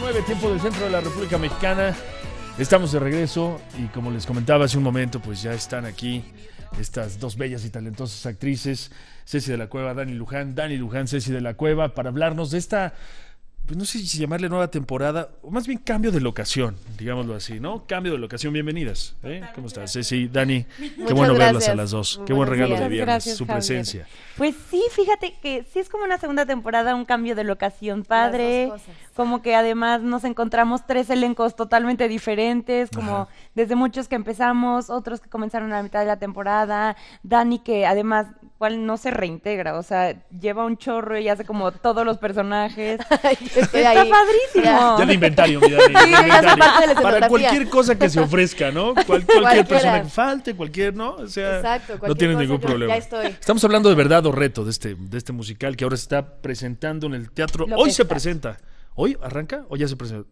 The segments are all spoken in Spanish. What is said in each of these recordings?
9, tiempo del centro de la República Mexicana. Estamos de regreso y como les comentaba hace un momento, pues ya están aquí estas dos bellas y talentosas actrices, Ceci de la Cueva, Dani Luján, Dani Luján, Ceci de la Cueva, para hablarnos de esta pues no sé si llamarle nueva temporada, o más bien cambio de locación, digámoslo así, ¿no? Cambio de locación, bienvenidas. ¿eh? ¿Cómo estás? Ceci, Dani, qué bueno verlas a las dos. qué buen regalo de viernes, su presencia. Pues sí, fíjate que sí es como una segunda temporada, un cambio de locación padre, como que además nos encontramos tres elencos totalmente diferentes, como desde muchos que empezamos, otros que comenzaron a la mitad de la temporada, Dani que además cual no se reintegra, o sea, lleva un chorro y hace como todos los personajes. Está padrísimo. Ya de inventario, mira, Para cualquier cosa que se ofrezca, ¿no? cualquier persona que falte, cualquier, ¿no? O sea, no tienes ningún problema. Estamos hablando de verdad o reto de este, de este musical que ahora se está presentando en el teatro. Hoy se presenta. ¿Hoy arranca o ya se presenta?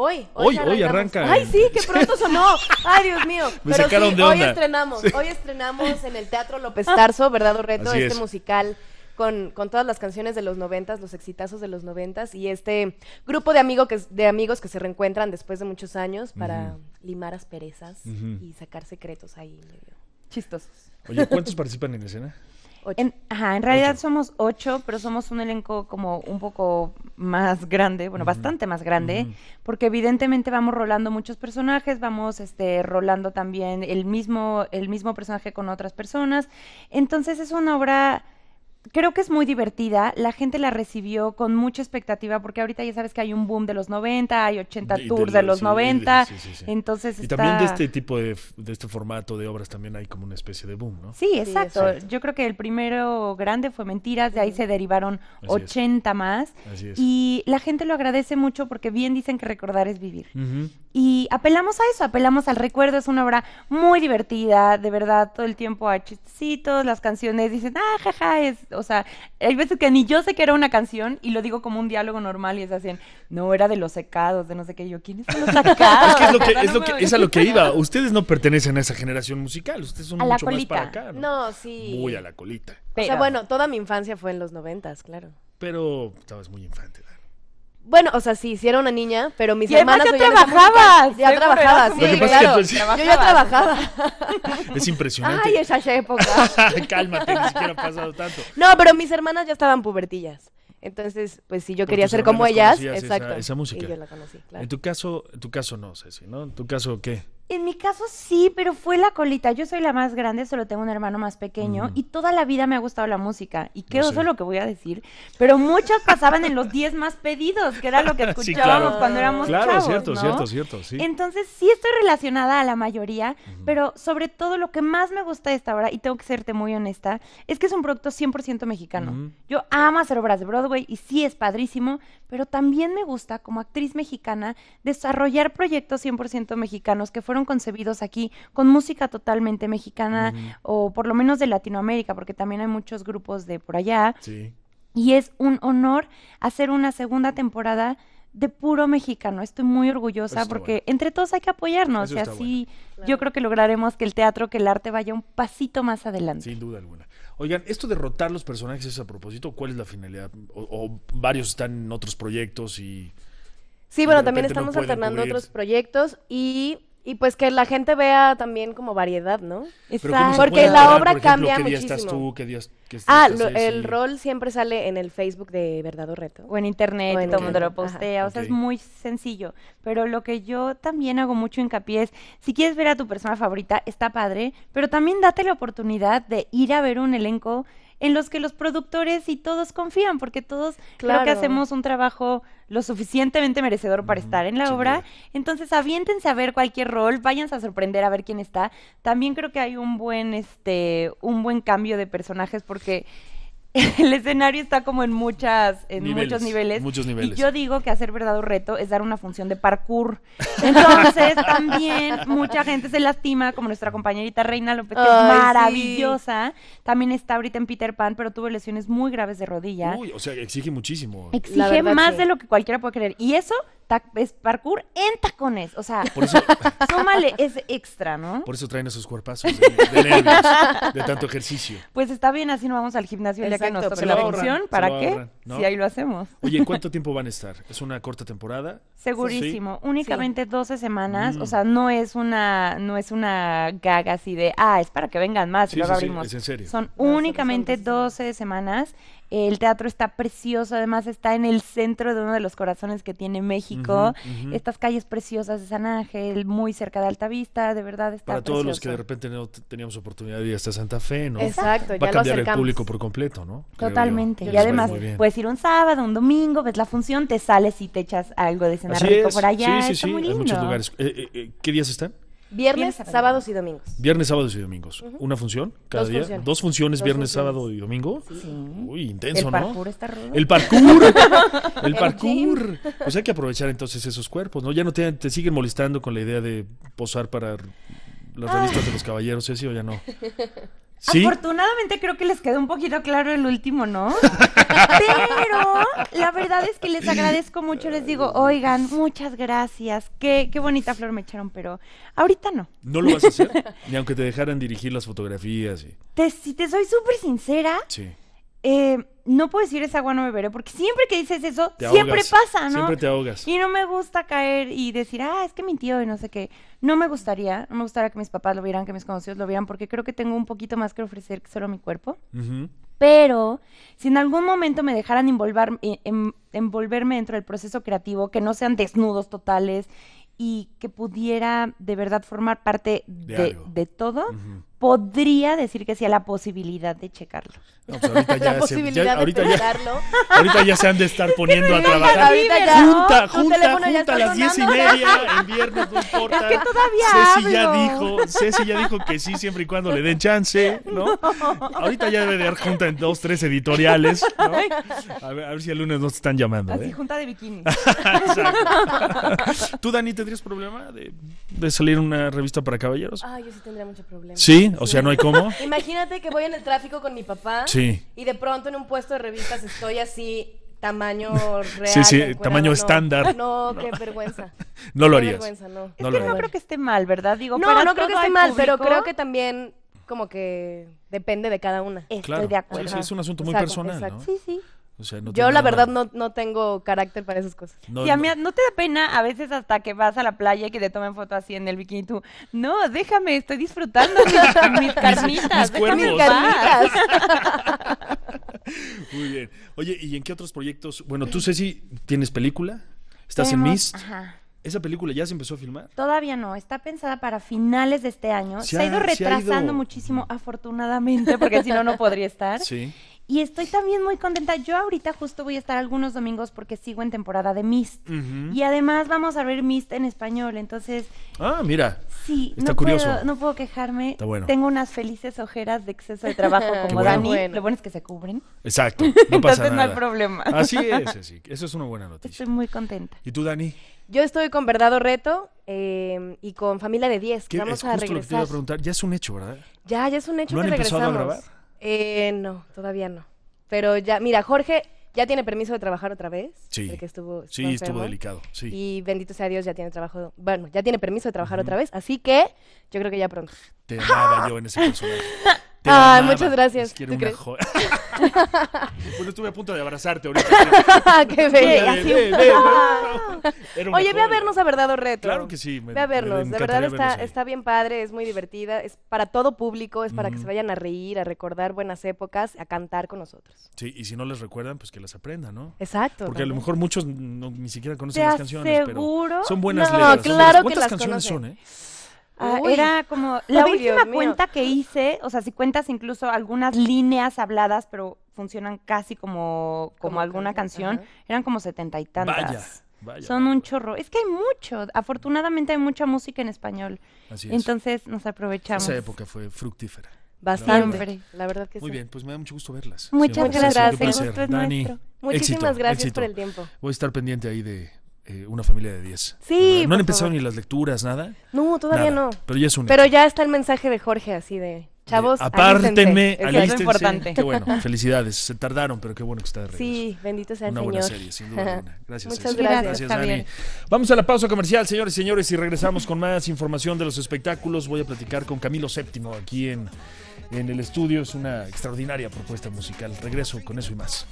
Hoy, hoy, hoy, arranca. Ay, sí, qué pronto sonó. Ay, Dios mío. Pero sí, hoy estrenamos, hoy estrenamos en el Teatro López Tarso, ¿verdad reto? este musical con, con, todas las canciones de los noventas, los exitazos de los noventas y este grupo de, amigo que, de amigos que se reencuentran después de muchos años para limar asperezas y sacar secretos ahí medio chistosos. Oye, ¿cuántos participan en la escena? En, ajá, en realidad somos ocho, pero somos un elenco como un poco más grande, bueno, bastante más grande, porque evidentemente vamos rolando muchos personajes, vamos este rolando también el mismo el mismo personaje con otras personas. Entonces es una obra creo que es muy divertida. La gente la recibió con mucha expectativa porque ahorita ya sabes que hay un boom de los 90, hay 80 tours de, los 90. entonces Y también de este tipo de, de, este formato de obras también hay como una especie de boom, ¿no? Sí, exacto. Yo creo que el primero grande fue Mentiras, de ahí se derivaron 80 más. Y la gente lo agradece mucho porque bien dicen que recordar es vivir. Y apelamos a eso, apelamos al recuerdo. Es una obra muy divertida, de verdad, todo el tiempo hay chistecitos, las canciones dicen, ah, jaja, es o sea, hay veces que ni yo sé que era una canción y lo digo como un diálogo normal y es así, no, era de los secados, de no sé qué, yo, ¿quiénes son los secados? es que es lo que, es, lo que, es a lo que iba, ustedes no pertenecen a esa generación musical, ustedes son mucho más para acá, ¿no? No, sí. Muy a la colita. o sea, bueno, toda mi infancia fue en los noventas, claro. Pero estabas muy infante, bueno, o sea, sí, sí era una niña, pero mis y hermanas ya trabajabas. Ya trabajaba, sí, claro. Pues, yo ya trabajaba. Es impresionante. Ay, esa época. Cálmate, ni siquiera ha pasado tanto. No, pero mis hermanas ya estaban pubertillas. Entonces, pues si yo quería ser como ellas, exacto. Esa, música. Y yo la conocí, claro. En tu caso, en tu caso no, Ceci, ¿no? En tu caso, ¿qué? En mi caso sí, pero fue la colita. Yo soy la más grande, solo tengo un hermano más pequeño y toda la vida me ha gustado la música. Y qué oso lo que voy a decir, pero muchas pasaban en los 10 más pedidos, que era lo que escuchábamos cuando éramos claro, chavos, cierto, cierto, cierto, sí. Entonces sí estoy relacionada a la mayoría, pero sobre todo lo que más me gusta de esta obra, y tengo que serte muy honesta, es que es un producto 100% mexicano. Yo amo hacer obras de Broadway y sí es padrísimo, pero también me gusta como actriz mexicana desarrollar proyectos 100% mexicanos que fueron concebidos aquí con música totalmente mexicana o por lo menos de Latinoamérica, porque también hay muchos grupos de por allá. Y es un honor hacer una segunda temporada de puro mexicano. Estoy muy orgullosa porque entre todos hay que apoyarnos y así yo creo que lograremos que el teatro, que el arte vaya un pasito más adelante. Sin duda alguna. Oigan, esto de rotar los personajes es a propósito, ¿cuál es la finalidad? O, varios están en otros proyectos y... Sí, bueno, también estamos alternando otros proyectos y y pues que la gente vea también como variedad, ¿no? Porque la obra cambia ¿qué día Estás tú, ¿Qué días Ah, el rol siempre sale en el Facebook de Verdad o Reto. O en internet, todo el mundo lo postea, o sea, es muy sencillo. Pero lo que yo también hago mucho hincapié es, si quieres ver a tu persona favorita, está padre, pero también date la oportunidad de ir a ver un elenco en los que los productores y todos confían, porque todos creo que hacemos un trabajo lo suficientemente merecedor para estar en la obra. Entonces, aviéntense a ver cualquier rol, váyanse a sorprender a ver quién está. También creo que hay un buen, este, un buen cambio de personajes porque el escenario está como en muchas en muchos niveles. Muchos niveles. Y yo digo que hacer verdadero reto es dar una función de parkour. Entonces, también mucha gente se lastima, como nuestra compañerita Reina López, que es maravillosa. También está ahorita en Peter Pan, pero tuvo lesiones muy graves de rodilla. Uy, o sea, exige muchísimo. Exige más de lo que cualquiera puede creer. Y eso es parkour en tacones. O sea, súmale ese extra, ¿no? Por eso traen esos cuerpazos de, nervios, de tanto ejercicio. Pues está bien, así no vamos al gimnasio ya que nos toque la función. ¿Para qué? Si ahí lo hacemos. Oye, ¿en cuánto tiempo van a estar? ¿Es una corta temporada? Segurísimo. Únicamente 12 semanas. O mm. sea, no es una no es una gaga así de, ah, es para que vengan más y luego abrimos. es en serio. Son únicamente 12 semanas. El teatro está precioso, además está en el centro de uno de los corazones que tiene México. Estas calles preciosas de San Ángel, muy cerca de Altavista, de verdad está Para todos los que de repente no teníamos oportunidad de ir hasta Santa Fe, ¿no? Exacto, Va a cambiar el público por completo, ¿no? Totalmente. Y además puedes ir un sábado, un domingo, ves la función, te sales y te echas algo de cenar rico por allá. Sí, sí, sí, en muchos lugares. Eh, eh, eh, ¿Qué días están? Viernes, sábados y domingos. Viernes, sábados y domingos. ¿Una función cada día? ¿Dos funciones viernes, sábado y domingo? Sí. Uy, intenso, ¿no? El parkour está El parkour. el parkour. Pues hay que aprovechar entonces esos cuerpos, ¿no? Ya no te, te siguen molestando con la idea de posar para las revistas de los caballeros, ¿sí o ya no? Afortunadamente creo que les quedó un poquito claro el último, ¿no? Pero la verdad es que les agradezco mucho, les digo, oigan, muchas gracias, qué, qué bonita flor me echaron, pero ahorita no. ¿No lo vas a hacer? Ni aunque te dejaran dirigir las fotografías. Y... Te, si te soy súper sincera, sí. Eh, no puedo decir esa agua no beberé, porque siempre que dices eso, siempre pasa, ¿no? Siempre te ahogas. Y no me gusta caer y decir, ah, es que mi tío y no sé qué. No me gustaría, no me gustaría que mis papás lo vieran, que mis conocidos lo vieran, porque creo que tengo un poquito más que ofrecer que solo mi cuerpo. Pero si en algún momento me dejaran envolver, eh, em, envolverme dentro del proceso creativo, que no sean desnudos totales y que pudiera de verdad formar parte de, todo, podría decir que sí a la posibilidad de checarlo. No, pues ahorita ya la posibilidad de ahorita Ya, ahorita ya se han de estar poniendo a trabajar. Ahorita ya, junta, junta, junta a las diez y media, en viernes, no importa. Es que todavía Ceci ya dijo, Ceci ya dijo que sí, siempre y cuando le den chance, ¿no? Ahorita ya debe de haber junta en dos, tres editoriales, ¿no? A ver, a ver si el lunes nos están llamando. Así, ¿eh? junta de bikini. ¿Tú, Dani, tendrías problema de, de salir una revista para caballeros? Ah, yo sí tendría mucho problema. ¿Sí? O sea, no hay cómo. Imagínate que voy en el tráfico con mi papá. Sí. Y de pronto en un puesto de revistas estoy así tamaño real. Sí, sí, tamaño estándar. No, qué vergüenza. no lo harías. Vergüenza, no. no, no creo que esté mal, ¿verdad? Digo, no, no creo que esté mal, pero creo que también como que depende de cada una. Estoy de acuerdo. Sí, sí, es un asunto muy personal, ¿no? Sí, sí. Yo la verdad no, no, tengo carácter para esas cosas. No, y a mí no te da pena a veces hasta que vas a la playa y que te tomen foto así en el bikini tú, no, déjame, estoy disfrutando mis, mis carnitas, mis, déjame carnitas. Muy bien. Oye, ¿y en qué otros proyectos? Bueno, tú Ceci, ¿tienes película? ¿Estás en Mist? Ajá. ¿Esa película ya se empezó a filmar? Todavía no, está pensada para finales de este año. Se, ha, ido retrasando muchísimo, afortunadamente, porque si no, no podría estar. Sí. Y estoy también muy contenta. Yo ahorita justo voy a estar algunos domingos porque sigo en temporada de Mist. Y además vamos a ver Mist en español. Entonces. Ah, mira. Sí, no, Puedo, no puedo quejarme. Está bueno. Tengo unas felices ojeras de exceso de trabajo como Dani. Lo bueno es que se cubren. Exacto. No pasa Entonces no hay problema. Así es, así. Eso es una buena noticia. Estoy muy contenta. ¿Y tú, Dani? Yo estoy con Verdad Reto eh, y con Familia de 10. Vamos a regresar. Lo que te iba a preguntar. Ya es un hecho, ¿verdad? Ya, ya es un hecho ¿No que han empezado a grabar? Eh, no, todavía no. Pero ya, mira, Jorge ya tiene permiso de trabajar otra vez. Sí. Porque estuvo, sí, estuvo delicado. Sí. Y bendito sea Dios, ya tiene trabajo. Bueno, ya tiene permiso de trabajar otra vez. Así que yo creo que ya pronto. Te amaba yo en ese personaje. Ay, muchas gracias. ¿Tú crees? bueno, estuve a punto de abrazarte ahorita. ¡Qué bella! Oye, ve a vernos a Verdad o Reto. Claro que sí. ve a vernos. de verdad está, está bien padre, es muy divertida. Es para todo público, es para que se vayan a reír, a recordar buenas épocas, a cantar con nosotros. Sí, y si no les recuerdan, pues que las aprendan, ¿no? Exacto. Porque a lo mejor muchos ni siquiera conocen las canciones, pero son buenas no, letras. Claro ¿Cuántas que las canciones son, eh? Ah, era como la última cuenta que hice, o sea, si cuentas incluso algunas líneas habladas, pero funcionan casi como, como, alguna canción, eran como setenta y tantas. Vaya, Son un chorro. Es que hay mucho. Afortunadamente hay mucha música en español. Así es. Entonces nos aprovechamos. Esa época fue fructífera. Bastante. La verdad que Muy bien, pues me da mucho gusto verlas. Muchas gracias. Dani, Muchísimas gracias por el tiempo. Voy a estar pendiente ahí de, eh, una familia de 10. Sí. ¿No han empezado ni las lecturas, nada? No, todavía no. Pero ya es un. Pero ya está el mensaje de Jorge así de Chavos, apártenme, alístense. Es importante. Qué bueno, felicidades. Se tardaron, pero qué bueno que está de regreso. Sí, bendito sea el Una Señor. buena serie, sin duda alguna. Gracias. Muchas gracias. Gracias, Dani. Vamos a la pausa comercial, señores y señores, y regresamos con más información de los espectáculos. Voy a platicar con Camilo VII aquí en, en el estudio. Es una extraordinaria propuesta musical. Regreso con eso y más.